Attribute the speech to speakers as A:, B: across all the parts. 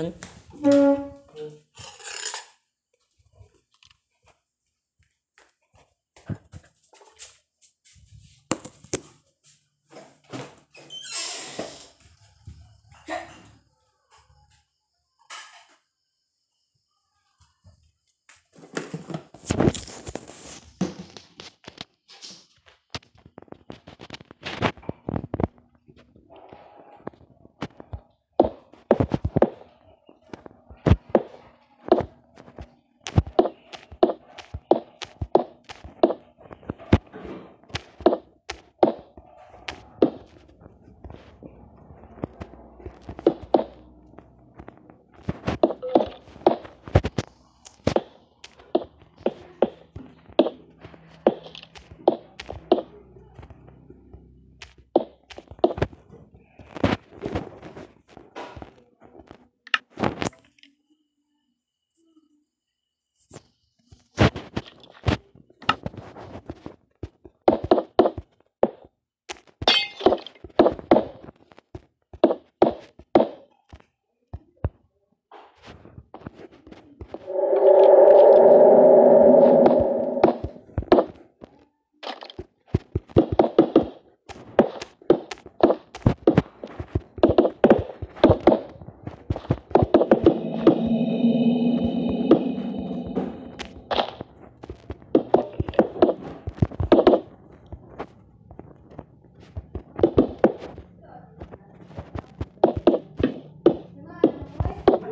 A: person.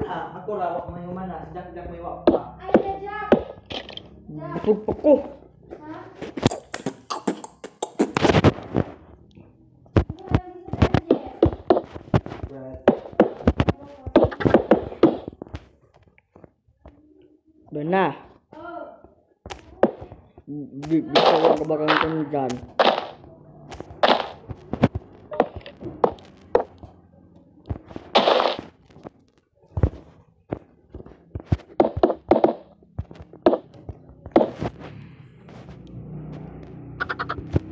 A: Sen
B: Ako rawak may mana, sejak-sejak may wak pa.
C: Ay, Jack!
A: Busog pa ko.
C: Ha?
B: Right.
A: Doon na.
C: Oh.
A: Di, あっ!